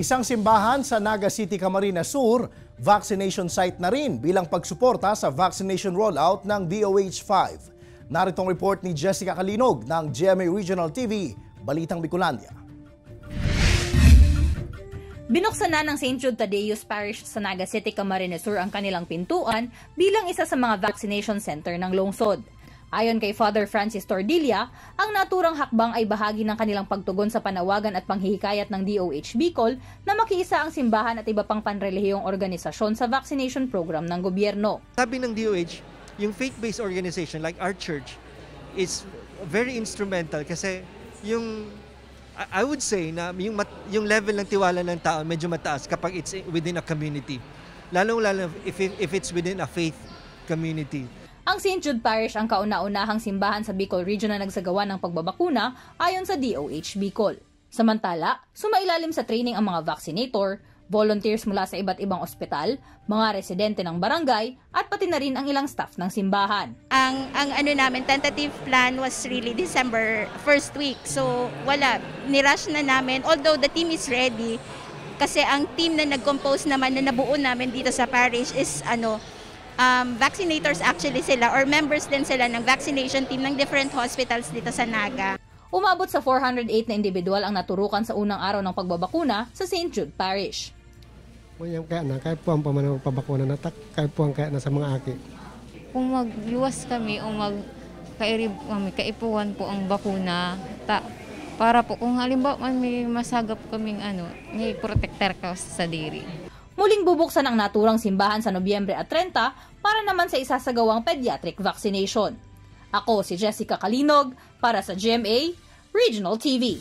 Isang simbahan sa Naga City, Camarines Sur, vaccination site na rin bilang pagsuporta sa vaccination rollout ng DOH-5. Narito ang report ni Jessica Kalinog ng GMA Regional TV, Balitang Bicolandia. Binuksan na ng St. Jude Tadeus Parish sa Naga City, Camarines Sur ang kanilang pintuan bilang isa sa mga vaccination center ng lungsod. Ayon kay Father Francis Tordilla, ang naturang hakbang ay bahagi ng kanilang pagtugon sa panawagan at panghihikayat ng DOH Bicol na makiisa ang simbahan at iba pang panrelihiyong organisasyon sa vaccination program ng gobyerno. Sabi ng DOH, yung faith-based organization like our church is very instrumental kasi yung I would say na yung, mat, yung level ng tiwala ng tao medyo mataas kapag it's within a community. Lalong-lalo if, if it's within a faith community. Ang St. Jude Parish ang kauna-unahang simbahan sa Bicol Region na nagsagawa ng pagbabakuna ayon sa DOH Bicol. Samantala, sumailalim sa training ang mga vaccinator, volunteers mula sa iba't ibang ospital, mga residente ng barangay, at pati na rin ang ilang staff ng simbahan. Ang, ang ano namin, tentative plan was really December first week. So wala, nirush na namin. Although the team is ready, kasi ang team na nag-compose naman na nabuo namin dito sa parish is ano, um, vaccinators actually sila or members din sila ng vaccination team ng different hospitals dito sa Naga. Umabot sa 408 na individual ang naturukan sa unang araw ng pagbabakuna sa St. Jude Parish. Kaya na, kaya po ang pamanang pabakuna na tak, kaya po ang kaya na sa mga aki. Kung magluwas kami o mag kairib kami, kaipuan po ang bakuna, ta, para po kung halimbawa man may masagap kaming ano, may protector ka sa diri. Muling bubuksan ang naturang simbahan sa Nobyembre at 30 para naman sa isasagawang pediatric vaccination. Ako si Jessica Kalinog para sa GMA Regional TV.